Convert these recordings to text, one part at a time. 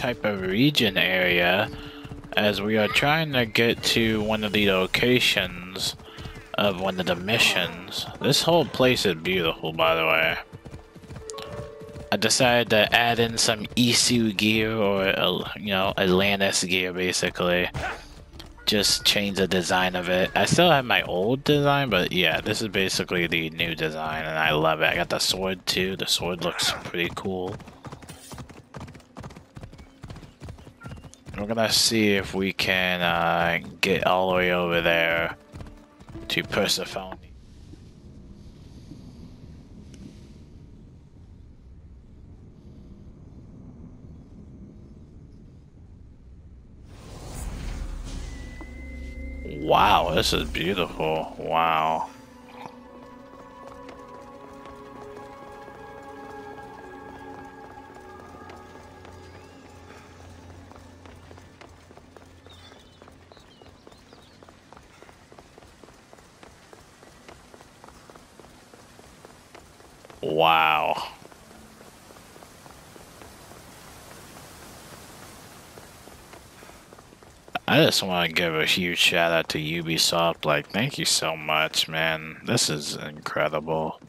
type of region area as we are trying to get to one of the locations of one of the missions. This whole place is beautiful, by the way. I decided to add in some Isu gear or, uh, you know, Atlantis gear, basically. Just change the design of it. I still have my old design, but yeah, this is basically the new design, and I love it. I got the sword, too. The sword looks pretty cool. We're gonna see if we can uh, get all the way over there to Persephone. Wow, this is beautiful. Wow. Wow. I just want to give a huge shout out to Ubisoft. Like, thank you so much, man. This is incredible.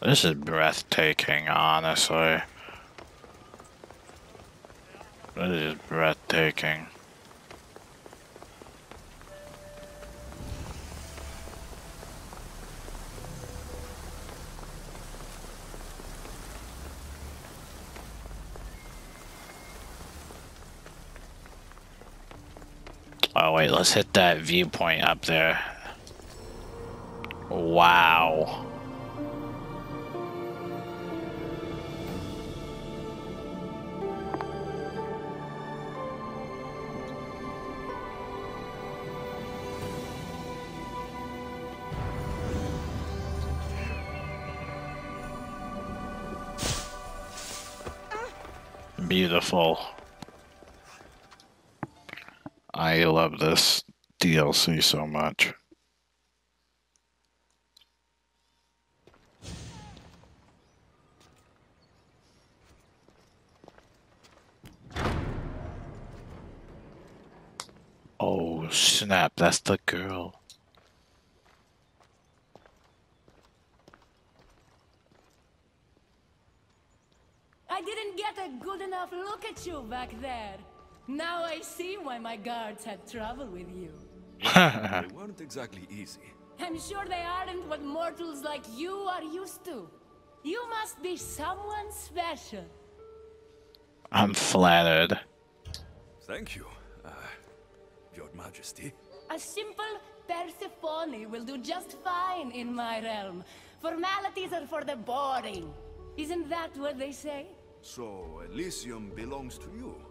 This is breathtaking, honestly. This is breathtaking. Oh wait, let's hit that viewpoint up there. Wow. Beautiful. I love this DLC so much. Oh snap, that's the girl. I didn't get a good enough look at you back there. Now I see why my guards had trouble with you. they weren't exactly easy. I'm sure they aren't what mortals like you are used to. You must be someone special. I'm flattered. Thank you, uh, Your Majesty. A simple Persephone will do just fine in my realm. Formalities are for the boring. Isn't that what they say? So, Elysium belongs to you?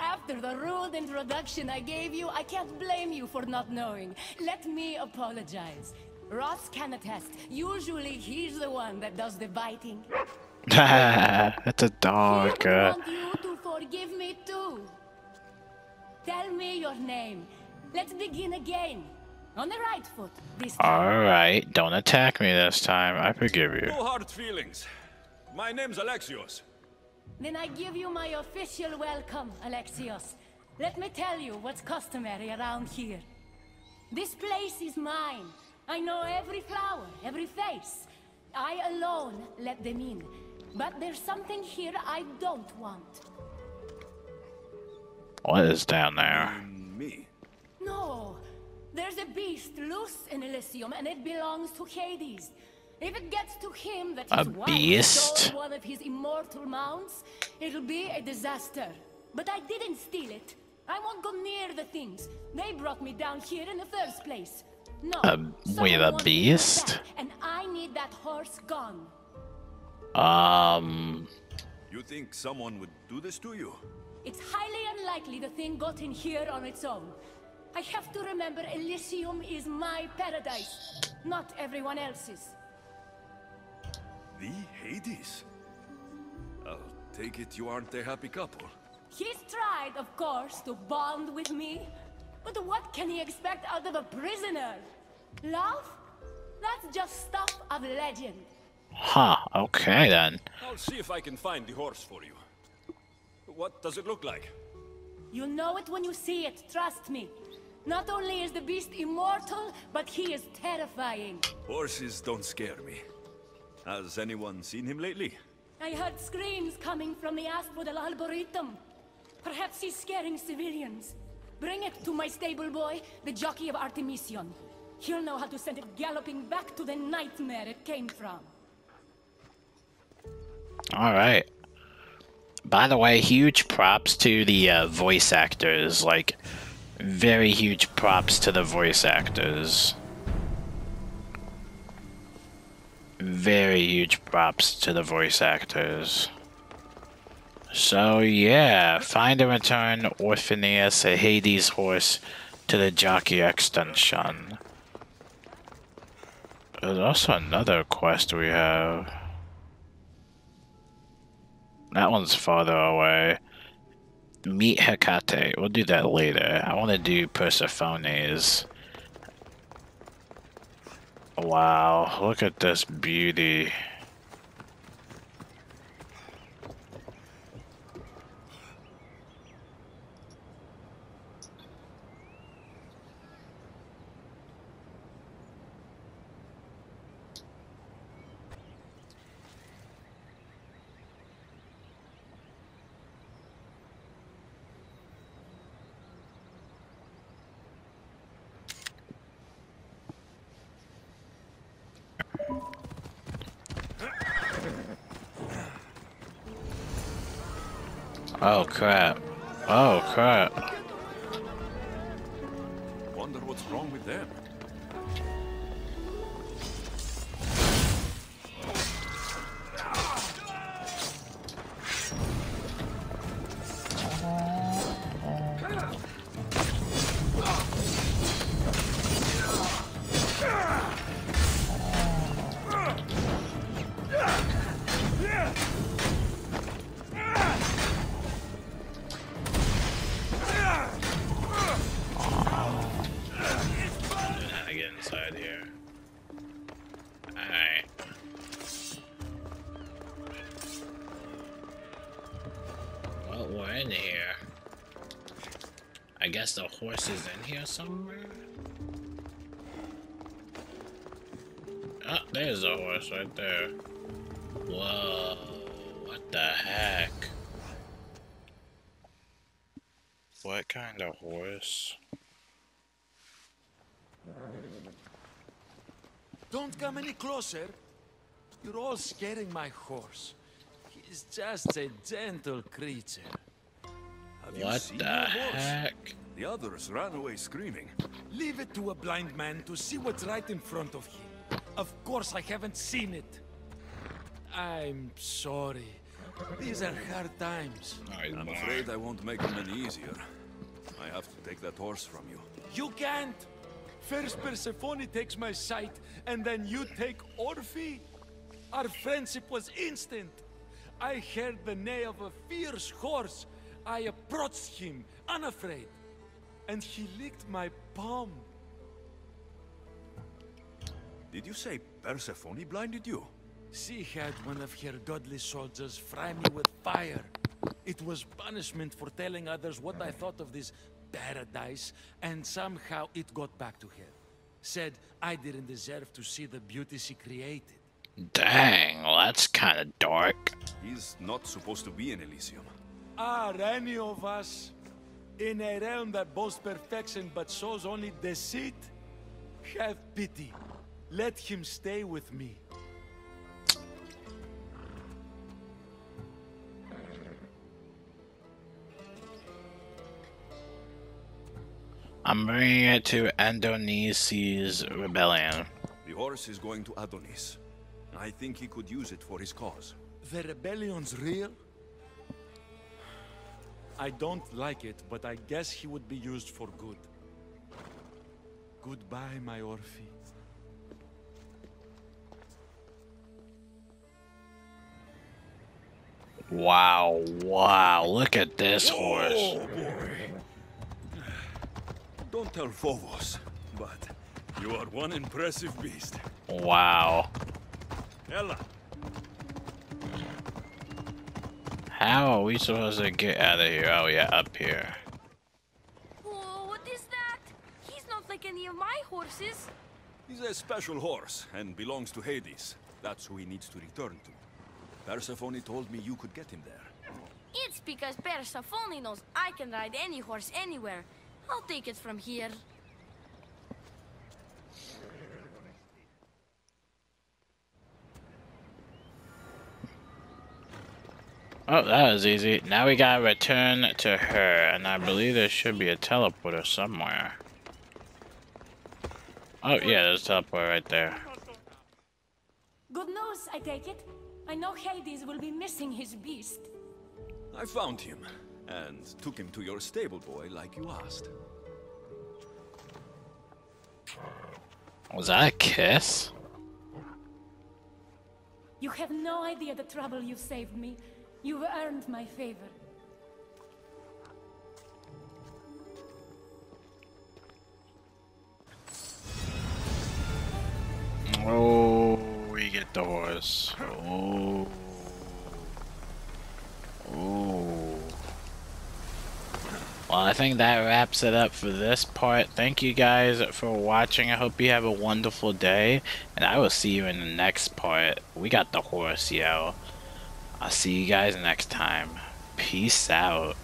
After the rude introduction I gave you, I can't blame you for not knowing. Let me apologize. Ross can attest. Usually he's the one that does the biting. That's a dog. He would Uh, want you to forgive me too. Tell me your name. Let's begin again. On the right foot this time. Alright, don't attack me this time. I forgive you. No hard feelings. My name's Alexios. Then I give you my official welcome, Alexios. Let me tell you what's customary around here. This place is mine. I know every flower, every face. I alone let them in. But there's something here I don't want. What is down there? Me. No! There's a beast loose in Elysium and it belongs to Hades. If it gets to him that his A wife beast? stole one of his immortal mounts, it'll be a disaster. But I didn't steal it. I won't go near the things. They brought me down here in the first place. No. A- someone wait, a wants me to beast? attack, And I need that horse gone. Um, You think someone would do this to you? It's highly unlikely the thing got in here on its own. I have to remember Elysium is my paradise, not everyone else's. The Hades? I'll take it you aren't a happy couple. He's tried, of course, to bond with me. But what can he expect out of a prisoner? Love? That's just stuff of legend. Huh, okay then. I'll see if I can find the horse for you. What does it look like? You'll know it when you see it, trust me. Not only is the beast immortal, but he is terrifying. Horses don't scare me. Has anyone seen him lately? I heard screams coming from the Asphodel Arboretum. Perhaps he's scaring civilians. Bring it to my stable boy, the jockey of Artemision. He'll know how to send it galloping back to the nightmare it came from. Alright. By the way, huge props to the uh, voice actors. Like, very huge props to the voice actors. Very huge props to the voice actors. So yeah, find and return Orpheus, a Hades horse, to the jockey extension. There's also another quest we have. That one's farther away. Meet Hecate. We'll do that later. I want to do Persephone's. Wow, look at this beauty. Oh crap. Oh crap. Wonder what's wrong with them. Guess the horse is in here somewhere? Ah, there's a horse right there. Whoa, what the heck? What kind of horse? Don't come any closer. You're all scaring my horse. He's just a gentle creature. Have What the heck? The others ran away screaming. Leave it to a blind man to see what's right in front of him. Of course, I haven't seen it. I'm sorry. These are hard times. I'm afraid I won't make them any easier. I have to take that horse from you. You can't. First Persephone takes my sight, and then you take Orphe? Our friendship was instant. I heard the neigh of a fierce horse. I approached him, unafraid. And he licked my palm. Did you say Persephone blinded you? She had one of her godly soldiers fry me with fire. It was punishment for telling others what I thought of this paradise, and somehow it got back to her. Said I didn't deserve to see the beauty she created. Dang, well, that's kind of dark. He's not supposed to be in Elysium. Are any of us in a realm that boasts perfection but shows only deceit? Have pity. Let him stay with me. I'm bringing it to Adonis's rebellion. The horse is going to Adonis. I think he could use it for his cause. The rebellion's real? I don't like it, but I guess he would be used for good. Goodbye, my Orphe. Wow, wow, look at this horse. Oh boy! Don't tell Phobos, but you are one impressive beast. Wow. Ella, How are we supposed to get out of here? Oh yeah, up here. Oh, what is that? He's not like any of my horses. He's a special horse and belongs to Hades. That's who he needs to return to. Persephone told me you could get him there. It's because Persephone knows I can ride any horse anywhere. I'll take it from here. Oh, that was easy. Now we gotta return to her, and I believe there should be a teleporter somewhere. Oh, yeah, there's a teleporter right there. Good news, I take it. I know Hades will be missing his beast. I found him and took him to your stable boy like you asked. Was that a kiss? You have no idea the trouble you've saved me. You've earned my favor. Oh, we get the horse. Oh. Oh. Well, I think that wraps it up for this part. Thank you guys for watching. I hope you have a wonderful day. And I will see you in the next part. We got the horse, yo. I'll see you guys next time. Peace out.